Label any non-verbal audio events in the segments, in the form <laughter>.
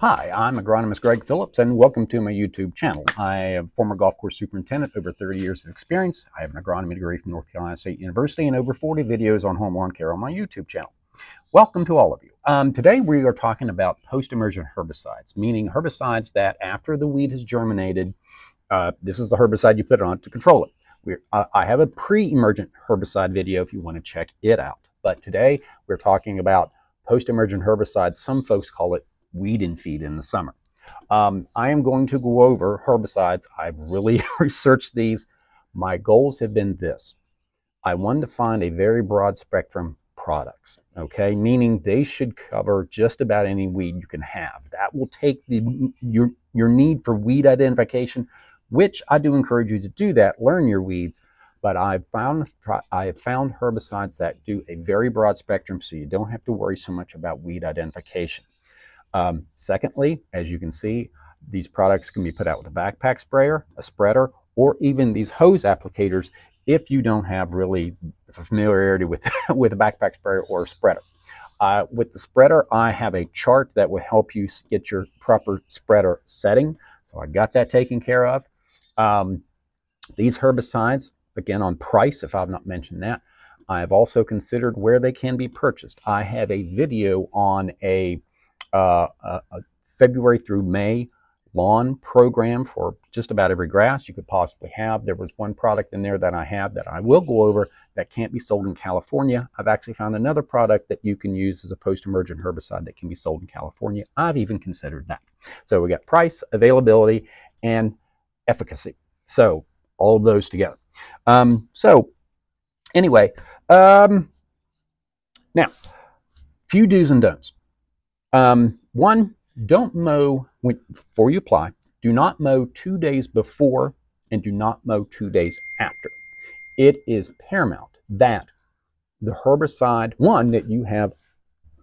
Hi, I'm agronomist Greg Phillips, and welcome to my YouTube channel. I am a former golf course superintendent, over 30 years of experience. I have an agronomy degree from North Carolina State University and over 40 videos on home lawn care on my YouTube channel. Welcome to all of you. Um, today we are talking about post-emergent herbicides, meaning herbicides that after the weed has germinated, uh, this is the herbicide you put on to control it. We're, uh, I have a pre-emergent herbicide video if you want to check it out. But today we're talking about post-emergent herbicides. Some folks call it weed and feed in the summer. Um, I am going to go over herbicides. I've really <laughs> researched these. My goals have been this. I wanted to find a very broad spectrum products, okay? Meaning they should cover just about any weed you can have. That will take the, your, your need for weed identification, which I do encourage you to do that, learn your weeds, but I've found, I have found herbicides that do a very broad spectrum so you don't have to worry so much about weed identification. Um, secondly, as you can see, these products can be put out with a backpack sprayer, a spreader, or even these hose applicators if you don't have really familiarity with, <laughs> with a backpack sprayer or a spreader. Uh, with the spreader, I have a chart that will help you get your proper spreader setting. So I got that taken care of. Um, these herbicides, again on price, if I've not mentioned that, I have also considered where they can be purchased. I have a video on a uh, a, a February through May lawn program for just about every grass you could possibly have. There was one product in there that I have that I will go over that can't be sold in California. I've actually found another product that you can use as a post-emergent herbicide that can be sold in California. I've even considered that. So we got price, availability, and efficacy. So all of those together. Um, so anyway, um, now, few do's and don'ts. Um, one, don't mow when, before you apply. Do not mow two days before and do not mow two days after. It is paramount that the herbicide, one, that you have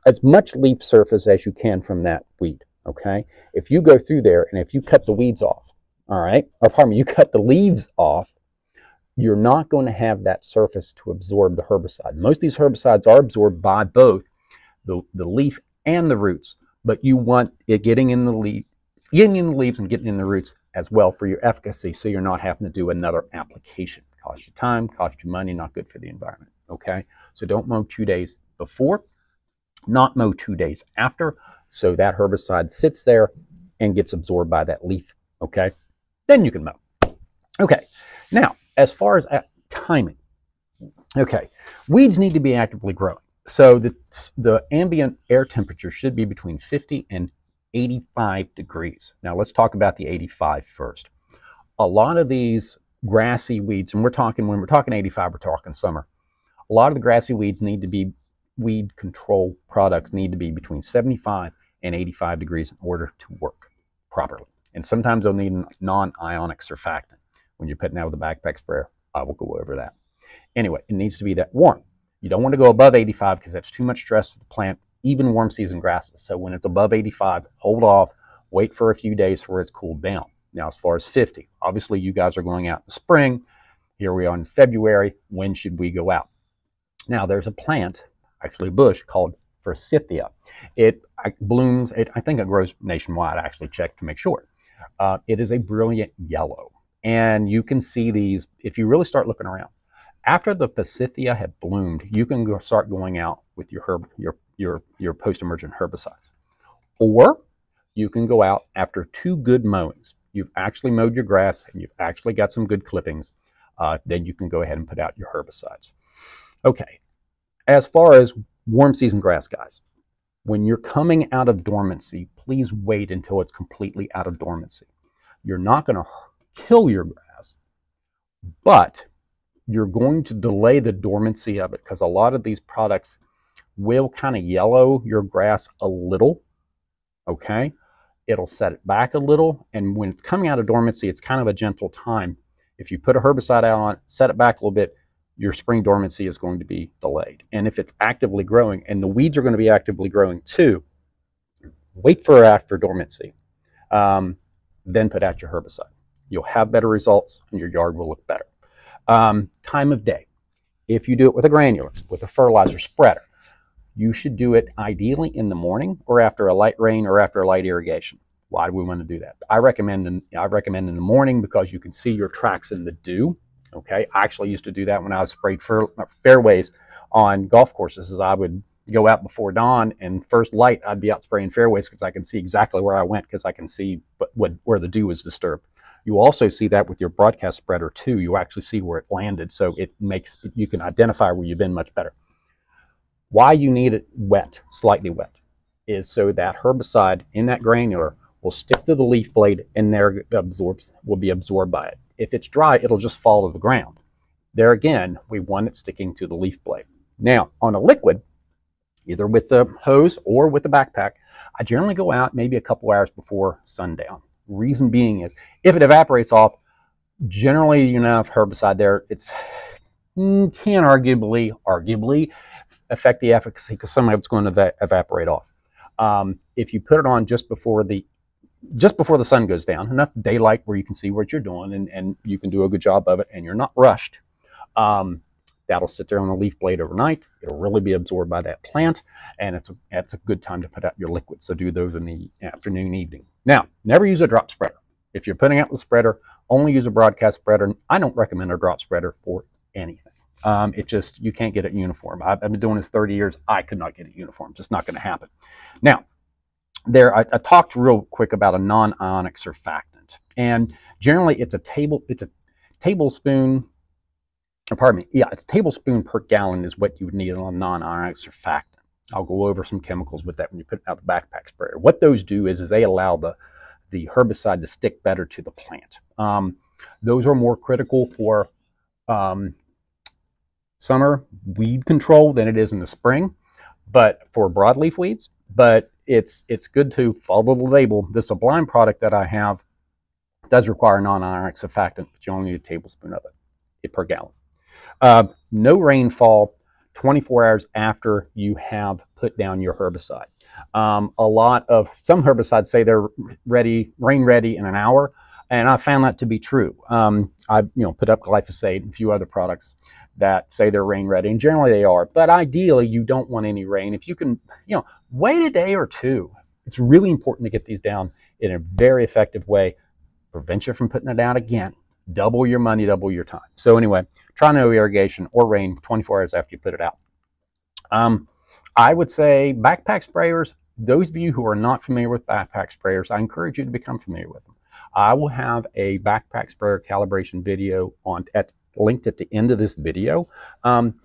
as much leaf surface as you can from that weed, okay? If you go through there and if you cut the weeds off, all right, or pardon me, you cut the leaves off, you're not going to have that surface to absorb the herbicide. Most of these herbicides are absorbed by both the, the leaf and the roots, but you want it getting in the leaf, getting in the leaves and getting in the roots as well for your efficacy so you're not having to do another application. Cost you time, cost you money, not good for the environment. Okay, so don't mow two days before, not mow two days after, so that herbicide sits there and gets absorbed by that leaf. Okay, then you can mow. Okay, now as far as timing, okay, weeds need to be actively growing. So the, the ambient air temperature should be between 50 and 85 degrees. Now let's talk about the 85 first. A lot of these grassy weeds, and we're talking, when we're talking 85, we're talking summer. A lot of the grassy weeds need to be, weed control products need to be between 75 and 85 degrees in order to work properly. And sometimes they'll need non-ionic surfactant. When you're putting out with a backpack sprayer, I will go over that. Anyway, it needs to be that warm. You don't want to go above 85 because that's too much stress for the plant, even warm season grasses. So when it's above 85, hold off, wait for a few days for it's cooled down. Now, as far as 50, obviously you guys are going out in the spring. Here we are in February. When should we go out? Now, there's a plant, actually a bush, called Forsythia. It blooms, it, I think it grows nationwide. I actually checked to make sure. Uh, it is a brilliant yellow. And you can see these, if you really start looking around, after the Forsythia have bloomed, you can go start going out with your herb, your your your post-emergent herbicides, or you can go out after two good mowings. You've actually mowed your grass and you've actually got some good clippings. Uh, then you can go ahead and put out your herbicides. Okay, as far as warm season grass guys, when you're coming out of dormancy, please wait until it's completely out of dormancy. You're not going to kill your grass, but you're going to delay the dormancy of it because a lot of these products will kind of yellow your grass a little, okay? It'll set it back a little, and when it's coming out of dormancy, it's kind of a gentle time. If you put a herbicide out on it, set it back a little bit, your spring dormancy is going to be delayed. And if it's actively growing, and the weeds are going to be actively growing too, wait for after dormancy. Um, then put out your herbicide. You'll have better results, and your yard will look better. Um, time of day. If you do it with a granular, with a fertilizer spreader, you should do it ideally in the morning or after a light rain or after a light irrigation. Why do we want to do that? I recommend in, I recommend in the morning because you can see your tracks in the dew. Okay, I actually used to do that when I sprayed for fairways on golf courses. As I would go out before dawn and first light, I'd be out spraying fairways because I can see exactly where I went because I can see what, what, where the dew was disturbed. You also see that with your broadcast spreader too. You actually see where it landed, so it makes you can identify where you've been much better. Why you need it wet, slightly wet, is so that herbicide in that granular will stick to the leaf blade and there absorbs will be absorbed by it. If it's dry, it'll just fall to the ground. There again, we want it sticking to the leaf blade. Now, on a liquid, either with the hose or with the backpack, I generally go out maybe a couple hours before sundown. Reason being is if it evaporates off, generally you know herbicide there, it's mm, can arguably, arguably affect the efficacy because some of it's going to evaporate off. Um, if you put it on just before the just before the sun goes down, enough daylight where you can see what you're doing and, and you can do a good job of it and you're not rushed. Um, that'll sit there on the leaf blade overnight. It'll really be absorbed by that plant and it's a, it's a good time to put out your liquid. So do those in the afternoon, evening. Now, never use a drop spreader. If you're putting out the spreader, only use a broadcast spreader. I don't recommend a drop spreader for anything. Um, it just, you can't get it uniform. I've, I've been doing this 30 years. I could not get it uniform. It's just not going to happen. Now, there, I, I talked real quick about a non-ionic surfactant, and generally it's a table, it's a tablespoon, pardon me, yeah, it's a tablespoon per gallon is what you would need on a non-ionic surfactant. I'll go over some chemicals with that when you put out the backpack sprayer. What those do is, is they allow the, the herbicide to stick better to the plant. Um, those are more critical for um, summer weed control than it is in the spring, but for broadleaf weeds. But it's it's good to follow the label. The Sublime product that I have does require non-ionic surfactant, but you only need a tablespoon of it per gallon. Uh, no rainfall 24 hours after you have put down your herbicide. Um, a lot of some herbicides say they're ready, rain ready in an hour, and I found that to be true. Um, I you know put up glyphosate and a few other products that say they're rain ready, and generally they are. But ideally, you don't want any rain. If you can, you know, wait a day or two. It's really important to get these down in a very effective way. Prevent you from putting it out again. Double your money, double your time. So anyway, try no irrigation or rain 24 hours after you put it out. Um, I would say backpack sprayers. Those of you who are not familiar with backpack sprayers, I encourage you to become familiar with them. I will have a backpack sprayer calibration video on at linked at the end of this video. Um,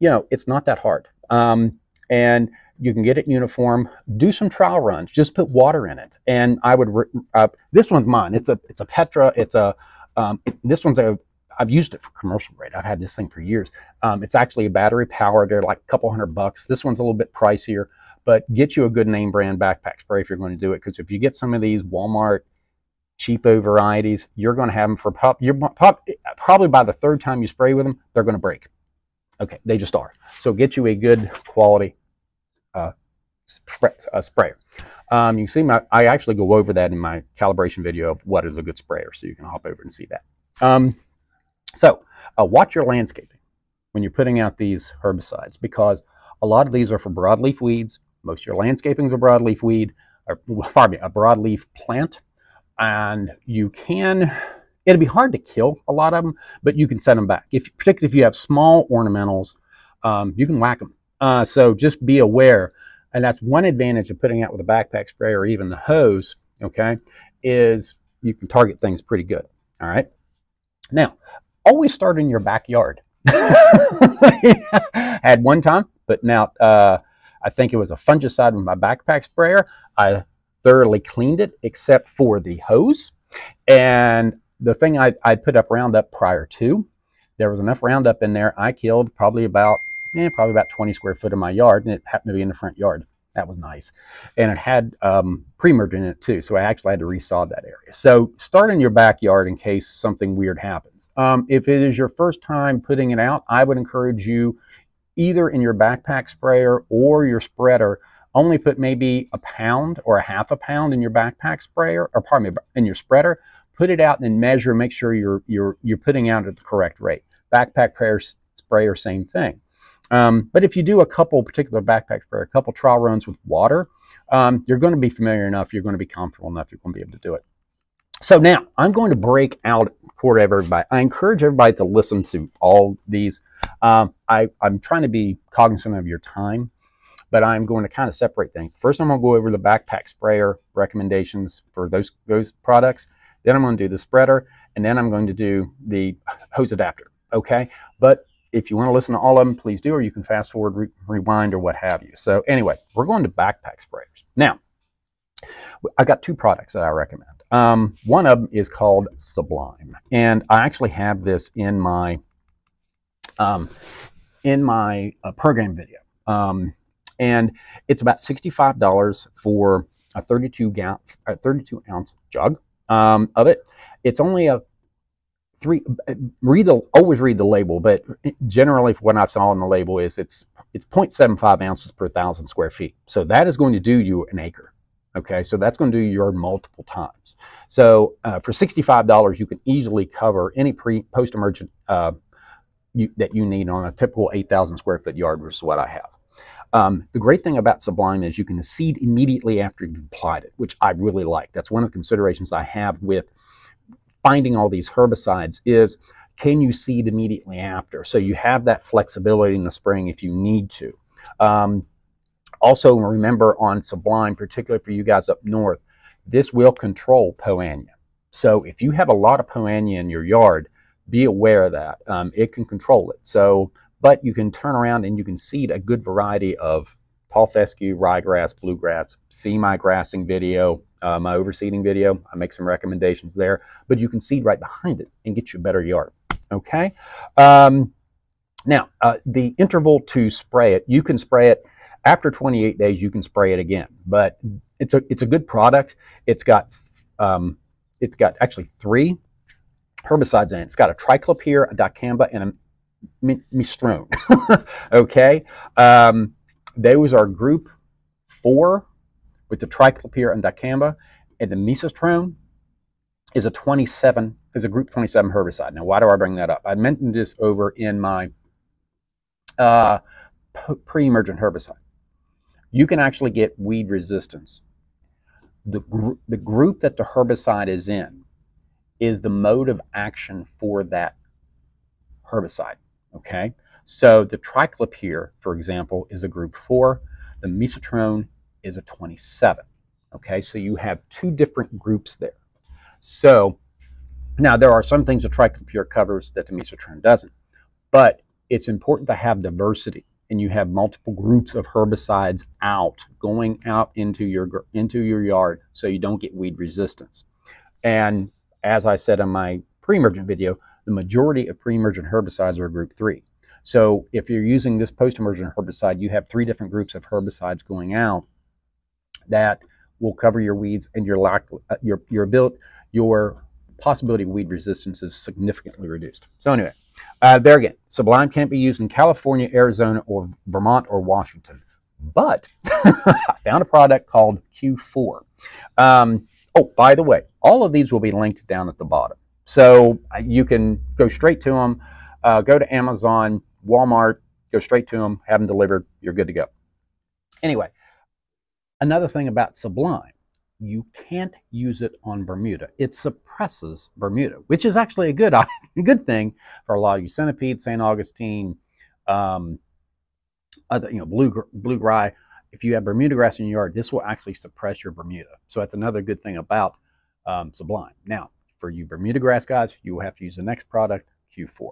you know, it's not that hard. Um, and you can get it uniform. Do some trial runs. Just put water in it. And I would. Uh, this one's mine. It's a. It's a Petra. It's a. Um, it, this one's a. I've used it for commercial grade. I've had this thing for years. Um, it's actually a battery powered. They're like a couple hundred bucks. This one's a little bit pricier, but get you a good name brand backpack spray if you're going to do it. Because if you get some of these Walmart cheapo varieties, you're going to have them for pop, you're pop, probably by the third time you spray with them, they're going to break. Okay, they just are. So get you a good quality uh, spray, uh, sprayer. Um, you see my, I actually go over that in my calibration video of what is a good sprayer, so you can hop over and see that. Um, so uh, watch your landscaping when you're putting out these herbicides because a lot of these are for broadleaf weeds. Most of your landscaping is a broadleaf weed, or pardon me, a broadleaf plant and you can it'll be hard to kill a lot of them but you can set them back if particularly if you have small ornamentals um, you can whack them uh, so just be aware and that's one advantage of putting out with a backpack spray or even the hose okay is you can target things pretty good all right now always start in your backyard <laughs> had one time but now uh, i think it was a fungicide with my backpack sprayer i thoroughly cleaned it except for the hose. And the thing I, I put up Roundup prior to, there was enough Roundup in there. I killed probably about, eh, probably about 20 square foot of my yard, and it happened to be in the front yard. That was nice. And it had um, pre-merge in it too, so I actually had to resod that area. So start in your backyard in case something weird happens. Um, if it is your first time putting it out, I would encourage you either in your backpack sprayer or your spreader only put maybe a pound or a half a pound in your backpack sprayer, or pardon me, in your spreader. Put it out and measure. Make sure you're you're you're putting out at the correct rate. Backpack sprayer, sprayer same thing. Um, but if you do a couple particular backpack spray, a couple trial runs with water, um, you're going to be familiar enough, you're going to be comfortable enough, you're going to be able to do it. So now I'm going to break out for everybody. I encourage everybody to listen to all these. Um, I, I'm trying to be cognizant of your time, but I'm going to kind of separate things. First, I'm going to go over the backpack sprayer recommendations for those, those products. Then I'm going to do the spreader, and then I'm going to do the hose adapter. Okay, but if you want to listen to all of them, please do, or you can fast forward, re rewind, or what have you. So anyway, we're going to backpack sprayers. Now, I've got two products that I recommend. Um, one of them is called Sublime, and I actually have this in my um, in my uh, program video, um, and it's about sixty-five dollars for a thirty-two gallon, a thirty-two ounce jug um, of it. It's only a three. Read the always read the label, but generally, what I saw on the label is it's it's 0.75 ounces per thousand square feet. So that is going to do you an acre. Okay, so that's going to do your multiple times. So uh, for $65, you can easily cover any pre post emergent uh, you, that you need on a typical 8,000 square foot yard, which is what I have. Um, the great thing about Sublime is you can seed immediately after you've applied it, which I really like. That's one of the considerations I have with finding all these herbicides is can you seed immediately after? So you have that flexibility in the spring if you need to. Um, also, remember on Sublime, particularly for you guys up north, this will control Poa annua. So if you have a lot of Poa annua in your yard, be aware of that. Um, it can control it. So, but you can turn around and you can seed a good variety of tall fescue, ryegrass, bluegrass. See my grassing video, uh, my overseeding video. I make some recommendations there. But you can seed right behind it and get you a better yard. Okay. Um, now, uh, the interval to spray it, you can spray it after 28 days, you can spray it again, but it's a it's a good product. It's got um, it's got actually three herbicides in it. It's got a triclopyr, a dicamba, and a mesotrione. <laughs> okay, um, those are group four with the triclopyr and dicamba, and the mesotrione is a 27 is a group 27 herbicide. Now, why do I bring that up? I mentioned this over in my uh, pre-emergent herbicide you can actually get weed resistance. The, gr the group that the herbicide is in is the mode of action for that herbicide. Okay, so the triclopyr, for example, is a group four. The mesotrione is a 27. Okay, so you have two different groups there. So now there are some things the triclopyr covers that the mesotrione doesn't, but it's important to have diversity and you have multiple groups of herbicides out going out into your into your yard so you don't get weed resistance. And as I said in my pre-emergent video, the majority of pre-emergent herbicides are group 3. So if you're using this post-emergent herbicide, you have three different groups of herbicides going out that will cover your weeds and your lack uh, your your build your possibility of weed resistance is significantly reduced. So anyway, uh, there again, Sublime can't be used in California, Arizona, or Vermont or Washington. But <laughs> I found a product called Q4. Um, oh, by the way, all of these will be linked down at the bottom. So uh, you can go straight to them, uh, go to Amazon, Walmart, go straight to them, have them delivered, you're good to go. Anyway, another thing about Sublime you can't use it on Bermuda. It suppresses Bermuda, which is actually a good, <laughs> a good thing for a lot of you centipede, St. Augustine, um, other, you know, blue, blue rye. If you have Bermuda grass in your yard, this will actually suppress your Bermuda. So that's another good thing about um, Sublime. Now, for you Bermuda grass guys, you will have to use the next product, Q4.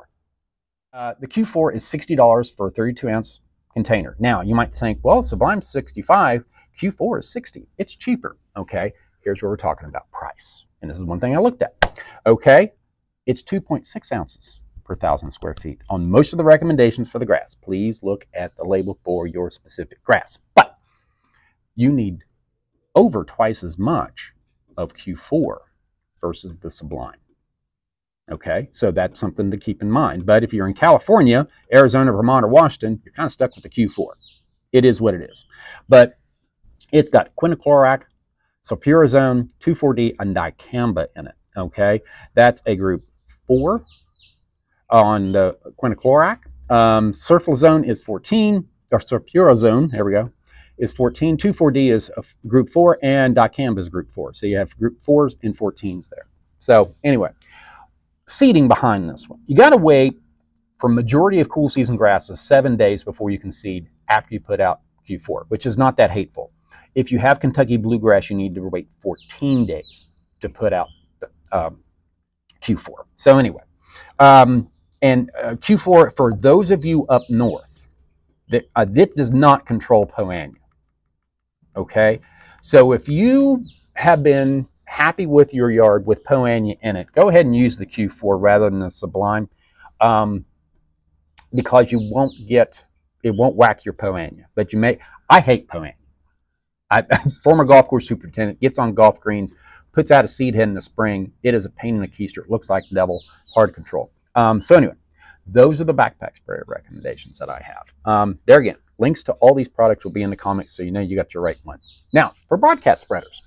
Uh, the Q4 is $60 for a 32 ounce container. Now, you might think, well, Sublime's 65, Q4 is 60. It's cheaper. Okay, here's where we're talking about price. And this is one thing I looked at. Okay, it's 2.6 ounces per thousand square feet on most of the recommendations for the grass. Please look at the label for your specific grass. But you need over twice as much of Q4 versus the Sublime. Okay, so that's something to keep in mind. But if you're in California, Arizona, Vermont, or Washington, you're kind of stuck with the Q4. It is what it is. But it's got quinaclorac, sulfurazone, 2,4-D, and dicamba in it. Okay, that's a group four on the quinaclorac. Um, Surflazone is 14, or Sulfurazone, there we go, is 14. 2,4-D is a group 4, and dicamba is group 4. So you have group 4s and 14s there. So anyway, seeding behind this one. You got to wait for majority of cool season grasses seven days before you can seed after you put out Q4, which is not that hateful. If you have Kentucky bluegrass, you need to wait 14 days to put out the, um, Q4. So anyway, um, and uh, Q4 for those of you up north, that uh, that does not control Poa annua. Okay, so if you have been happy with your yard with Poa annua in it, go ahead and use the Q4 rather than the Sublime, um, because you won't get it won't whack your Poa annua. But you may. I hate Poa annua. I, <laughs> former golf course superintendent gets on golf greens, puts out a seed head in the spring. It is a pain in the keister. It looks like devil. Hard control. Um, so anyway, those are the backpack sprayer recommendations that I have. Um, there again, links to all these products will be in the comments, so you know you got your right one. Now, for broadcast spreaders,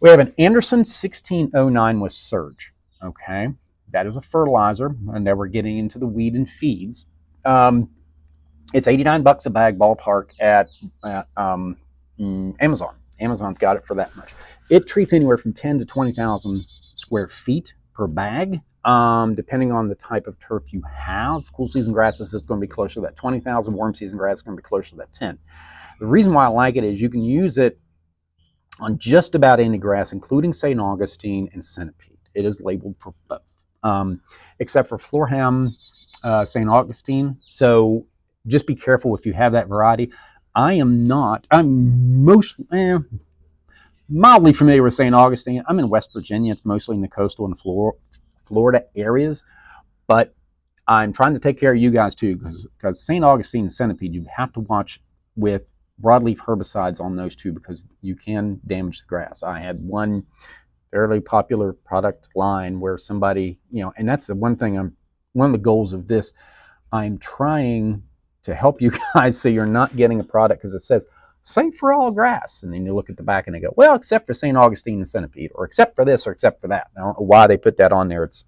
we have an Anderson 1609 with Surge. Okay, that is a fertilizer, and now we're getting into the weed and feeds. Um, it's 89 bucks a bag ballpark at, at um, mm, Amazon. Amazon's got it for that much. It treats anywhere from 10 to 20,000 square feet per bag. Um, depending on the type of turf you have, cool season grasses is going to be closer to that 20,000. Warm season grass is going to be closer to that 10. The reason why I like it is you can use it on just about any grass, including St. Augustine and centipede. It is labeled for both, um, except for Floratam, uh, St. Augustine. So just be careful if you have that variety. I am not, I'm most, eh, mildly familiar with St. Augustine. I'm in West Virginia. It's mostly in the coastal and Flor Florida areas, but I'm trying to take care of you guys too because St. Augustine and Centipede, you have to watch with broadleaf herbicides on those two because you can damage the grass. I had one fairly popular product line where somebody, you know, and that's the one thing I'm, one of the goals of this, I'm trying to help you <laughs> guys so you're not getting a product because it says safe for all grass. And then you look at the back and they go, well, except for St. Augustine and centipede, or except for this, or except for that. I don't know why they put that on there. It's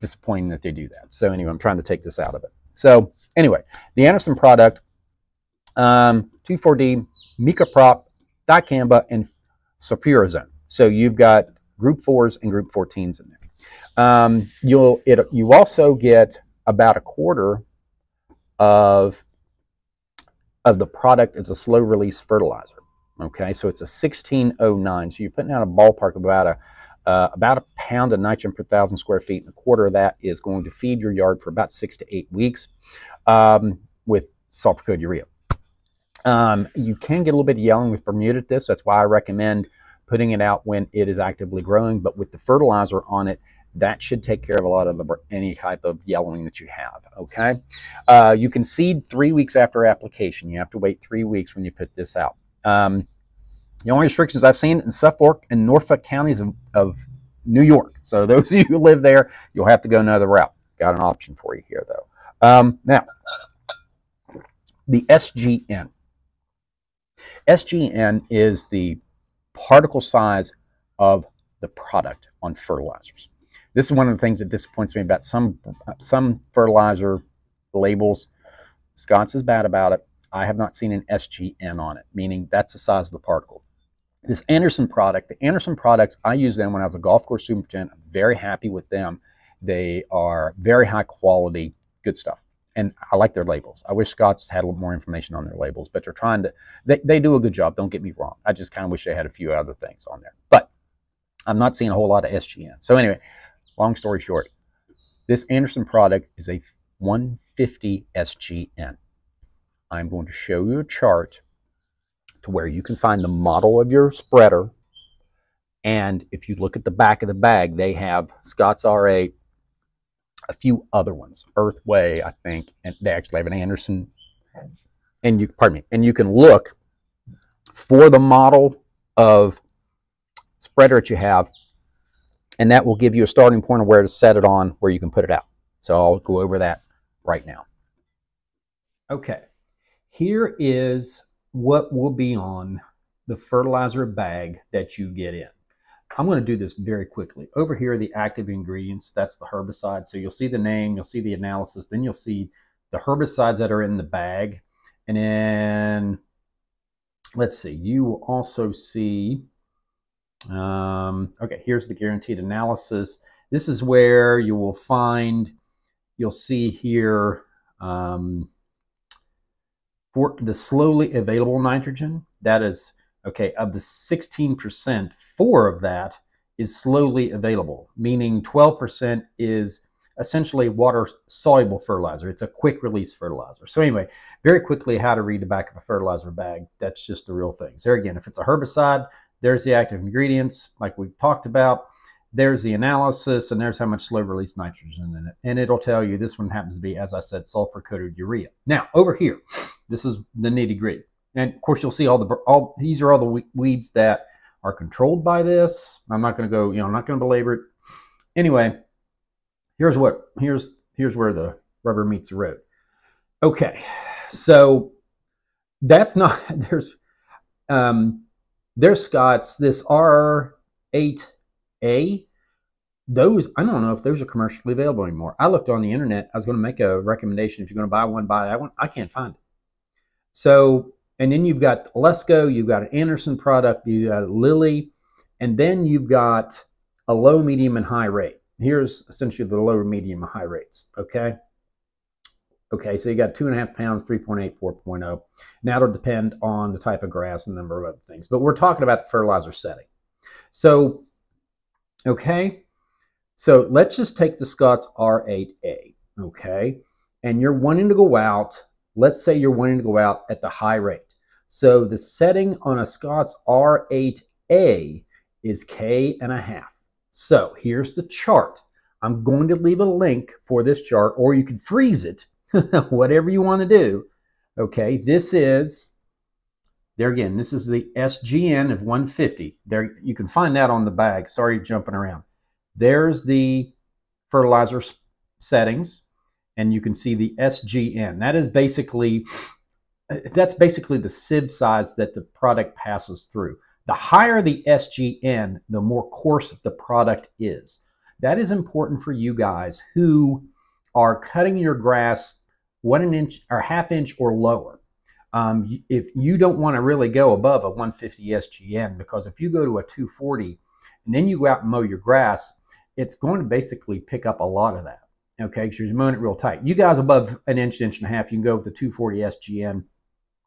disappointing that they do that. So anyway, I'm trying to take this out of it. So anyway, the Anderson product, um, 2,4-D, Mecoprop, dicamba, and sulfurazone. So you've got group 4s and group 14s in there. Um, you'll it, you also get about a quarter of of the product is a slow release fertilizer. Okay, so it's a 1609. So you're putting out a ballpark of about a uh, about a pound of nitrogen per thousand square feet, and a quarter of that is going to feed your yard for about six to eight weeks um, with sulfur coated urea. Um, you can get a little bit of yellowing with Bermuda at this. That's why I recommend putting it out when it is actively growing. But with the fertilizer on it, that should take care of a lot of the, any type of yellowing that you have. Okay, uh, you can seed three weeks after application. You have to wait three weeks when you put this out. Um, the only restrictions I've seen in Suffolk and Norfolk counties of, of New York. So those <laughs> of you who live there, you'll have to go another route. Got an option for you here though. Um, now, the SGN. SGN is the particle size of the product on fertilizers. This is one of the things that disappoints me about some some fertilizer labels. Scotts is bad about it. I have not seen an SGN on it, meaning that's the size of the particle. This Anderson product, the Anderson products, I used them when I was a golf course superintendent. I'm very happy with them. They are very high quality, good stuff. And I like their labels. I wish Scotts had a little more information on their labels, but they're trying to, they, they do a good job. Don't get me wrong. I just kind of wish they had a few other things on there. But I'm not seeing a whole lot of SGN. So anyway, long story short, this Anderson product is a 150 SGN. I'm going to show you a chart to where you can find the model of your spreader. And if you look at the back of the bag, they have Scotts R8, a few other ones, Earthway, I think, and they actually have an Anderson. And you, pardon me, and you can look for the model of spreader that you have and that will give you a starting point of where to set it on where you can put it out. So I'll go over that right now. Okay, here is what will be on the fertilizer bag that you get in. I'm going to do this very quickly. Over here are the active ingredients. That's the herbicide. So you'll see the name, you'll see the analysis, then you'll see the herbicides that are in the bag. And then, let's see, you will also see, um, okay, here's the guaranteed analysis. This is where you will find, you'll see here, um, for the slowly available nitrogen, that is, okay, of the 16%, four of that is slowly available, meaning 12% is essentially water soluble fertilizer. It's a quick release fertilizer. So anyway, very quickly how to read the back of a fertilizer bag. That's just the real thing. There again, if it's a herbicide, there's the active ingredients like we talked about. There's the analysis and there's how much slow release nitrogen in it. And it'll tell you this one happens to be, as I said, sulfur coated urea. Now over here, this is the nitty gritty. And of course you'll see all the, all these are all the weeds that are controlled by this. I'm not going to go, you know, I'm not going to belabor it. Anyway, here's what here's here's where the rubber meets the road. Okay, so that's not <laughs> there's um there's Scotts this R8A. Those I don't know if those are commercially available anymore. I looked on the internet. I was going to make a recommendation if you're going to buy one, buy that one. I can't find it. So and then you've got Lesco, you've got an Anderson product, you've got Lilly, and then you've got a low, medium, and high rate. Here's essentially the lower, medium, and high rates. Okay. Okay, so you got two and a half pounds, 3.8, 4.0. Now it'll depend on the type of grass and a number of other things. But we're talking about the fertilizer setting. So, okay, so let's just take the Scotts R8A, okay? And you're wanting to go out, let's say you're wanting to go out at the high rate. So the setting on a Scotts R8A is K and a half. So here's the chart. I'm going to leave a link for this chart, or you can freeze it, <laughs> whatever you want to do. Okay, this is, there again, this is the SGN of 150. There, you can find that on the bag. Sorry, jumping around. There's the fertilizer settings, and you can see the SGN. That is basically that's basically the sieve size that the product passes through. The higher the SGN, the more coarse the product is. That is important for you guys who are cutting your grass one an inch or half inch or lower. Um, if you don't want to really go above a 150 SGN, because if you go to a 240 and then you go out and mow your grass, it's going to basically pick up a lot of that. Okay, because you're mowing it real tight. You guys above an inch, inch and a half, you can go with the 240 SGN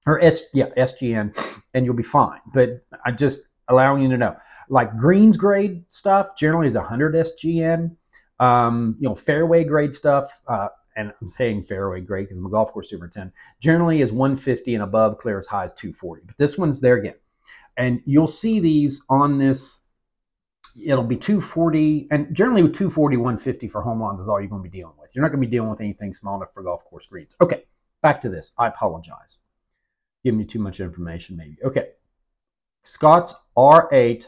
or S, yeah, SGN, and you'll be fine. But I just allowing you to know, like greens grade stuff generally is 100 SGN. Um, you know, fairway grade stuff, uh, and I'm saying fairway grade because I'm a golf course superintendent, generally is 150 and above, clear as high as 240. But this one's there again. And you'll see these on this, it'll be 240, and generally with 240, 150 for home lawns is all you're going to be dealing with. You're not going to be dealing with anything small enough for golf course greens. Okay, back to this. I apologize giving you too much information maybe. Okay, Scotts R8,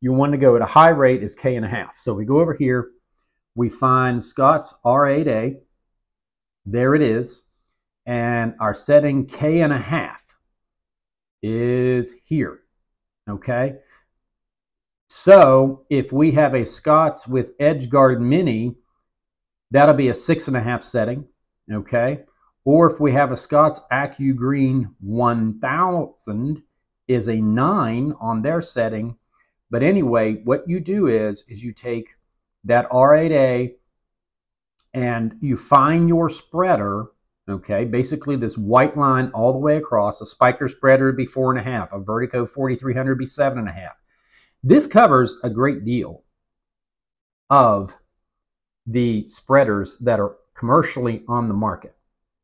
you want to go at a high rate is K and a half. So we go over here, we find Scotts R8A, there it is, and our setting K and a half is here, okay? So if we have a Scotts with Edgeguard Mini, that'll be a six and a half setting, okay? Or if we have a Scotts AccuGreen 1000 is a 9 on their setting. But anyway, what you do is, is you take that R8A and you find your spreader, okay, basically this white line all the way across. A Spyker spreader would be 4.5. A Vertico 4300 would be 7.5. This covers a great deal of the spreaders that are commercially on the market.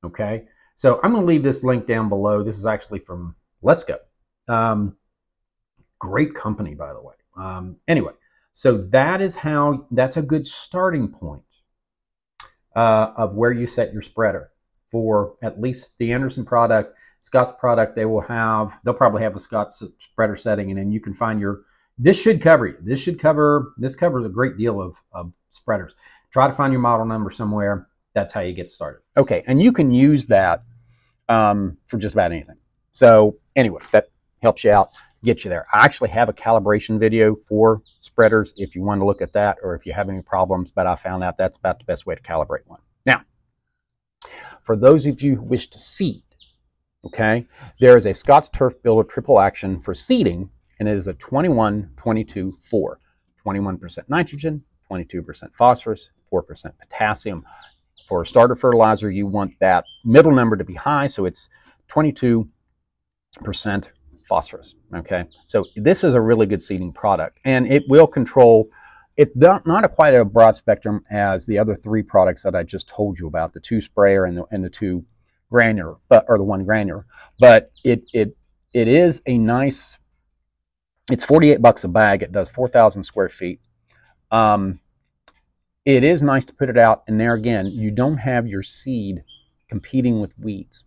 Okay, so I'm going to leave this link down below. This is actually from Lesco. Um, great company, by the way. Um, anyway, so that is how, that's a good starting point uh, of where you set your spreader for at least the Anderson product. Scotts product, they will have, they'll probably have a Scotts spreader setting, and then you can find your, this should cover you. This should cover, this covers a great deal of, of spreaders. Try to find your model number somewhere that's how you get started. Okay, and you can use that um, for just about anything. So anyway, that helps you out, get you there. I actually have a calibration video for spreaders if you want to look at that or if you have any problems, but I found out that's about the best way to calibrate one. Now, For those of you who wish to seed, okay, there is a Scotts Turf Builder triple action for seeding, and it is a 21 22 4. 21% nitrogen, 22% phosphorus, 4% potassium. For a starter fertilizer, you want that middle number to be high, so it's 22% phosphorus. Okay, so this is a really good seeding product, and it will control. It's not, not a quite a broad spectrum as the other three products that I just told you about, the two sprayer and the, and the two granular, but or the one granular. But it it it is a nice. It's 48 bucks a bag. It does 4,000 square feet. Um, it is nice to put it out, and there again, you don't have your seed competing with weeds.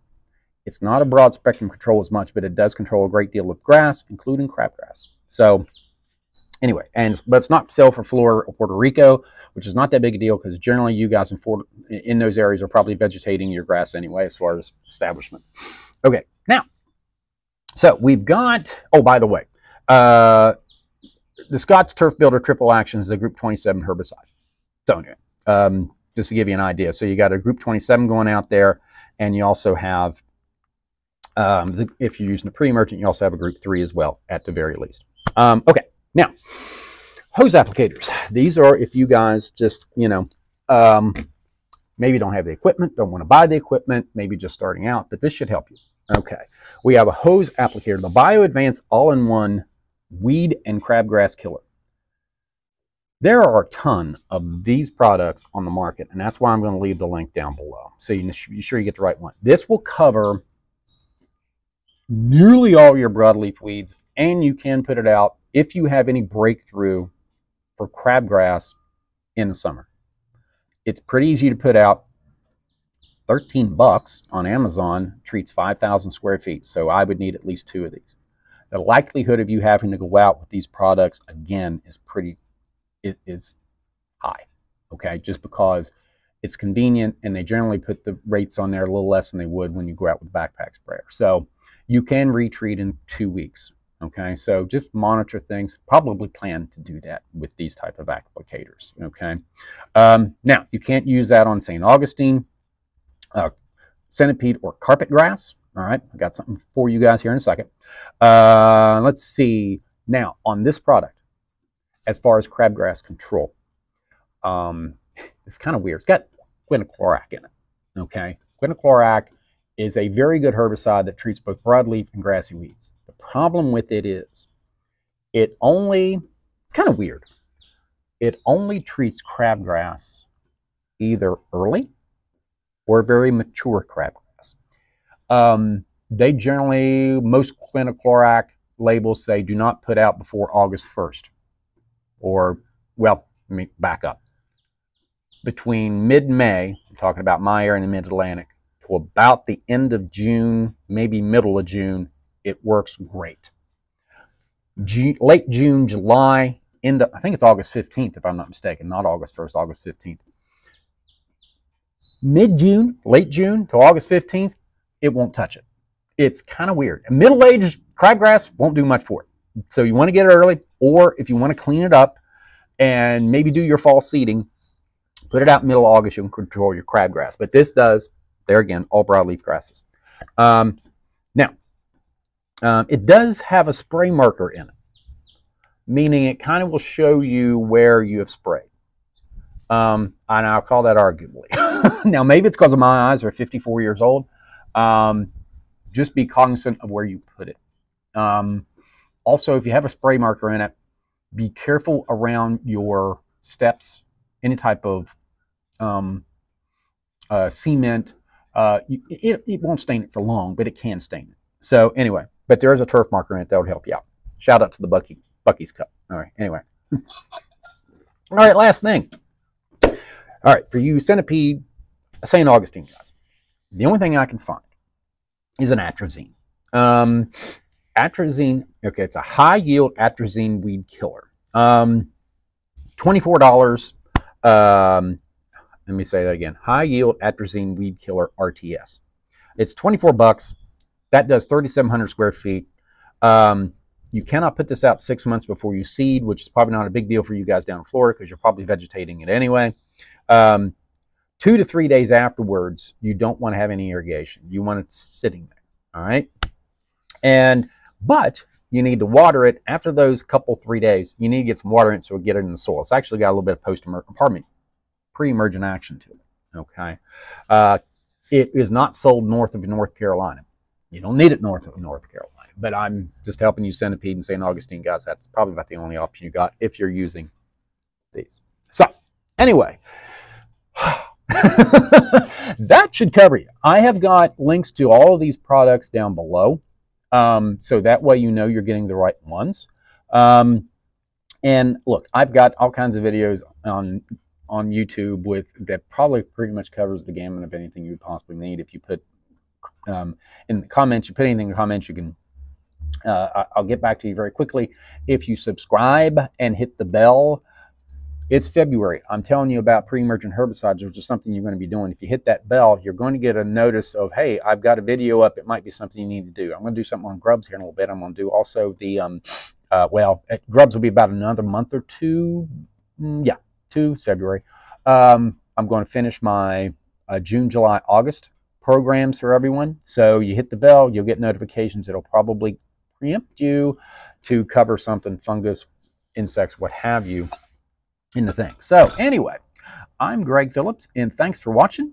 It's not a broad spectrum control as much, but it does control a great deal of grass, including crabgrass. So anyway, and but it's not sell for Florida or Puerto Rico, which is not that big a deal because generally you guys in, Florida, in those areas are probably vegetating your grass anyway as far as establishment. Okay, now, so we've got, oh, by the way, uh, the Scotts Turf Builder Triple Action is a Group 27 herbicide. So anyway, um, just to give you an idea. So you got a Group 27 going out there, and you also have, um, the, if you're using a pre-emergent, you also have a Group 3 as well, at the very least. Um, okay, now, hose applicators. These are if you guys just, you know, um, maybe don't have the equipment, don't want to buy the equipment, maybe just starting out, but this should help you. Okay, we have a hose applicator, the Bio Advance All-in-One Weed and Crabgrass Killer. There are a ton of these products on the market, and that's why I'm going to leave the link down below. So you be sure you get the right one. This will cover nearly all your broadleaf weeds, and you can put it out if you have any breakthrough for crabgrass in the summer. It's pretty easy to put out. 13 bucks on Amazon treats 5,000 square feet, so I would need at least two of these. The likelihood of you having to go out with these products again is pretty is high. Okay, just because it's convenient and they generally put the rates on there a little less than they would when you go out with backpack sprayer. So you can retreat in two weeks. Okay, so just monitor things. Probably plan to do that with these type of applicators. Okay, um, now you can't use that on St. Augustine, uh, centipede, or carpet grass. All right, I got something for you guys here in a second. Uh, let's see. Now on this product, as far as crabgrass control. Um, <laughs> it's kind of weird. It's got quinaclorac in it. Okay, quinaclorac is a very good herbicide that treats both broadleaf and grassy weeds. The problem with it is it only, it's kind of weird. It only treats crabgrass either early or very mature crabgrass. Um, they generally, most quinaclorac labels say do not put out before August 1st or, well, let me back up. Between mid May, I'm talking about my area in the mid Atlantic, to about the end of June, maybe middle of June, it works great. June, late June, July, end of, I think it's August 15th, if I'm not mistaken, not August 1st, August 15th. Mid June, late June to August 15th, it won't touch it. It's kind of weird. Middle aged crabgrass won't do much for it. So you want to get it early, or if you want to clean it up and maybe do your fall seeding, put it out middle August, you can control your crabgrass. But this does, there again, all broadleaf grasses. Um, now, um, it does have a spray marker in it, meaning it kind of will show you where you have sprayed. Um, and I'll call that arguably. <laughs> now, maybe it's because my eyes are 54 years old. Um, just be cognizant of where you put it. Um, also, if you have a spray marker in it, be careful around your steps, any type of um, uh, cement. Uh, it, it won't stain it for long, but it can stain it. So anyway, but there is a turf marker in it that would help you out. Shout out to the Bucky Bucky's Cup. All right, anyway. <laughs> All right, last thing. All right, for you centipede, St. Augustine guys, the only thing I can find is an atrazine. Um, atrazine, okay, it's a high yield atrazine weed killer. Um, $24. Um, let me say that again. High yield atrazine weed killer RTS. It's 24 bucks. That does 3,700 square feet. Um, you cannot put this out six months before you seed, which is probably not a big deal for you guys down in Florida because you're probably vegetating it anyway. Um, two to three days afterwards, you don't want to have any irrigation. You want it sitting there. All right. And, but you need to water it after those couple, three days. You need to get some water in it so it get it in the soil. It's actually got a little bit of post, me, pre-emergent action to it. Okay. Uh, it is not sold north of North Carolina. You don't need it north of North Carolina. But I'm just helping you centipede and St. Augustine, guys. That's probably about the only option you got if you're using these. So, anyway, <laughs> that should cover you. I have got links to all of these products down below. Um, so that way you know you're getting the right ones. Um, and look, I've got all kinds of videos on on YouTube with that probably pretty much covers the gamut of anything you would possibly need. If you put um, in the comments, you put anything in the comments, you can. Uh, I'll get back to you very quickly. If you subscribe and hit the bell, it's February. I'm telling you about pre-emergent herbicides, which is something you're going to be doing. If you hit that bell, you're going to get a notice of, hey, I've got a video up. It might be something you need to do. I'm going to do something on grubs here in a little bit. I'm going to do also the, um, uh, well, grubs will be about another month or two. Mm, yeah, two February. Um, I'm going to finish my uh, June, July, August programs for everyone. So you hit the bell, you'll get notifications. It'll probably preempt you to cover something, fungus, insects, what have you in the thing. So anyway, I'm Greg Phillips, and thanks for watching.